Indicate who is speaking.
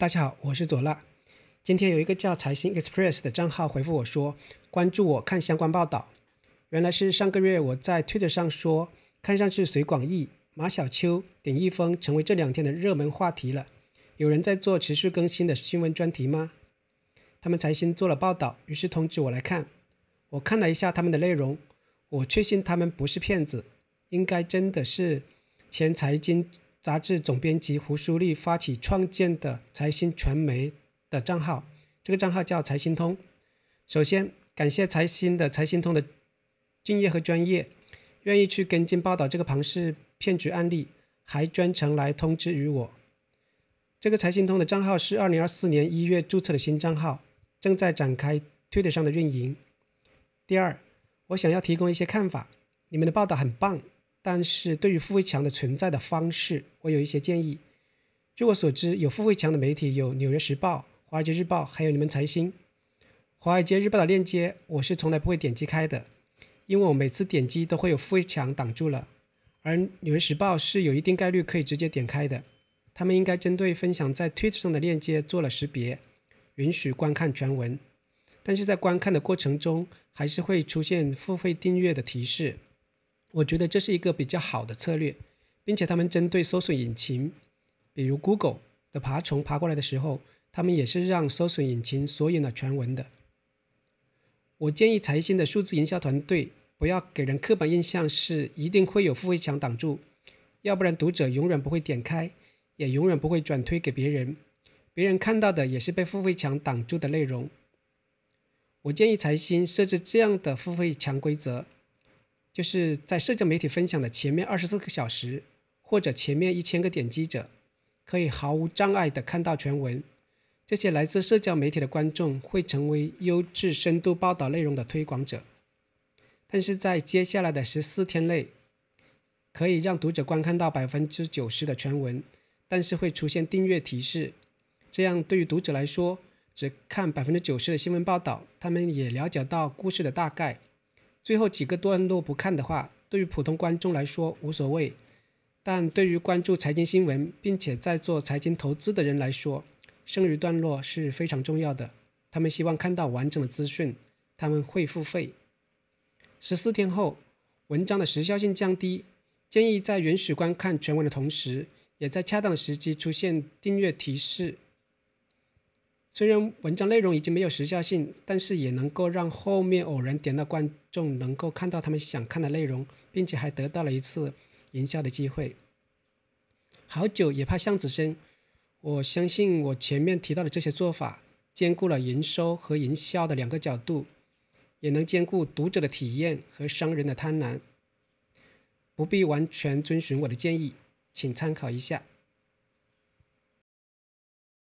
Speaker 1: 大家好，我是左拉。今天有一个叫财新 Express 的账号回复我说，关注我看相关报道。原来是上个月我在推特上说，看上去隋广义、马小秋、点一峰成为这两天的热门话题了。有人在做持续更新的新闻专题吗？他们财新做了报道，于是通知我来看。我看了一下他们的内容，我确信他们不是骗子，应该真的是前财经。杂志总编辑胡舒立发起创建的财新传媒的账号，这个账号叫财新通。首先感谢财新的财新通的敬业和专业，愿意去跟进报道这个庞氏骗局案例，还专程来通知于我。这个财新通的账号是二零二四年一月注册的新账号，正在展开推特上的运营。第二，我想要提供一些看法，你们的报道很棒。但是对于付费墙的存在的方式，我有一些建议。据我所知，有付费墙的媒体有《纽约时报》《华尔街日报》，还有你们财新。《华尔街日报》的链接我是从来不会点击开的，因为我每次点击都会有付费墙挡住了。而《纽约时报》是有一定概率可以直接点开的，他们应该针对分享在 Twitter 上的链接做了识别，允许观看全文。但是在观看的过程中，还是会出现付费订阅的提示。我觉得这是一个比较好的策略，并且他们针对搜索引擎，比如 Google 的爬虫爬过来的时候，他们也是让搜索引擎索引了全文的。我建议财新的数字营销团队不要给人刻板印象是一定会有付费墙挡住，要不然读者永远不会点开，也永远不会转推给别人，别人看到的也是被付费墙挡住的内容。我建议财新设置这样的付费墙规则。就是在社交媒体分享的前面二十四个小时，或者前面一千个点击者，可以毫无障碍地看到全文。这些来自社交媒体的观众会成为优质深度报道内容的推广者。但是在接下来的十四天内，可以让读者观看到百分之九十的全文，但是会出现订阅提示。这样对于读者来说，只看百分之九十的新闻报道，他们也了解到故事的大概。最后几个段落不看的话，对于普通观众来说无所谓，但对于关注财经新闻并且在做财经投资的人来说，剩余段落是非常重要的。他们希望看到完整的资讯，他们会付费。十四天后，文章的时效性降低，建议在允许观看全文的同时，也在恰当的时机出现订阅提示。虽然文章内容已经没有时效性，但是也能够让后面偶然点到观众能够看到他们想看的内容，并且还得到了一次营销的机会。好酒也怕巷子深，我相信我前面提到的这些做法，兼顾了营收和营销的两个角度，也能兼顾读者的体验和商人的贪婪。不必完全遵循我的建议，请参考一下。